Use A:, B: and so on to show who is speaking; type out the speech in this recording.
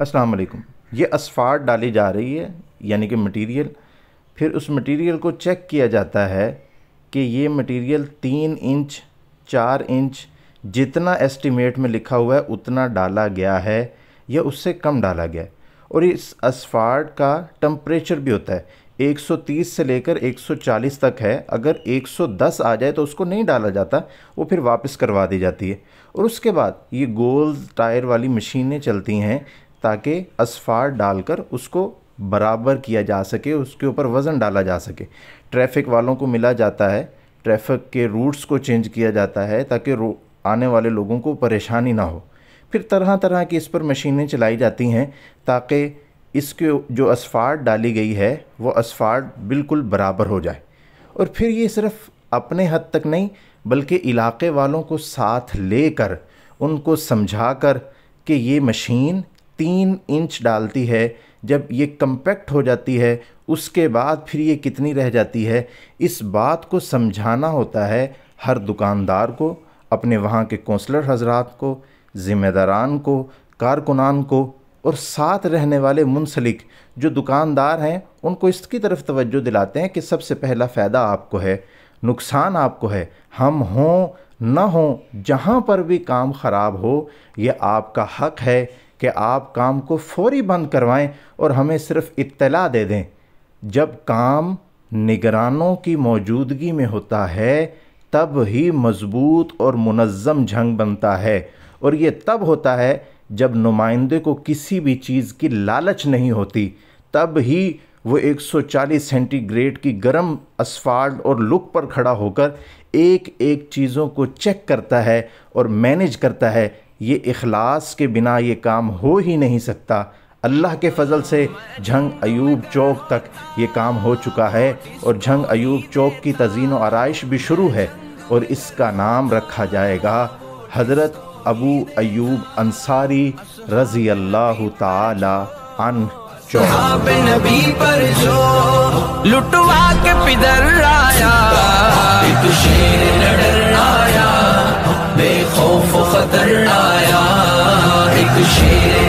A: अस्सलाम वालेकुम। ये असफाट डाली जा रही है, यानी कि मटेरियल फिर उस मटेरियल को चेक किया जाता है कि ये मटेरियल तीन इंच, चार इंच, जितना एस्टीमेट में लिखा हुआ है, उतना डाला गया है या उससे कम डाला गया है। और इस असफाट का टम्परेचर भी होता है। 130 से लेकर 140 तक है। अगर 110 आ जाए तो उसको नहीं डाला जाता, वो फिर वापस करवा दी जाती है। और उसके बाद ये गोल टायर वाली मशीनें चलती हैं ताकि असफाट डालकर उसको बराबर किया जा सके, उसके ऊपर वज़न डाला जा सके। ट्रैफ़िक वालों को मिला जाता है, ट्रैफ़िक के रूट्स को चेंज किया जाता है ताकि आने वाले लोगों को परेशानी ना हो। फिर तरह तरह की इस पर मशीनें चलाई जाती हैं ताकि इसके जो असफाट डाली गई है, वो असफाट बिल्कुल बराबर हो जाए। और फिर ये सिर्फ़ अपने हद तक नहीं, बल्कि इलाके वालों को साथ लेकर, उनको समझा कर कि ये मशीन तीन इंच डालती है। जब ये कम्पैक्ट हो जाती है, उसके बाद फिर ये कितनी रह जाती है? इस बात को समझाना होता है हर दुकानदार को, अपने वहाँ के कौंसलर हजरात को, ज़िम्मेदारान को, कारकुनान को और साथ रहने वाले मुंसलिक जो दुकानदार हैं, उनको इसकी तरफ़ तवज्जो दिलाते हैं कि सबसे पहला फ़ायदा आपको है, नुकसान आपको है। हम हों, न हों, जहाँ पर भी काम ख़राब हो यह आपका हक है कि आप काम को फौरी बंद करवाएँ और हमें सिर्फ़ इत्तला दे दें। जब काम निगरानों की मौजूदगी में होता है, तब ही मज़बूत और मुनज़म जंग बनता है। और ये तब होता है जब नुमाइंदे को किसी भी चीज़ की लालच नहीं होती। तब ही वो 140 सेंटीग्रेड की गर्म असफाल्ट और लुक पर खड़ा होकर एक एक चीज़ों को चेक करता है और मैनेज करता है ये इखलास के बिना ये काम हो ही नहीं सकता। अल्लाह के फजल से झंग अयूब चौक तक ये काम हो चुका है और झंग अयूब चौक की तजीन व आरइश भी शुरू है और इसका नाम रखा जाएगा हज़रत अबू अयूब अंसारी रज़ी अल्लाह तन
B: नबी पर जो लुटवा के पिदर आया आया, बेखौफ खतर आया एक शेर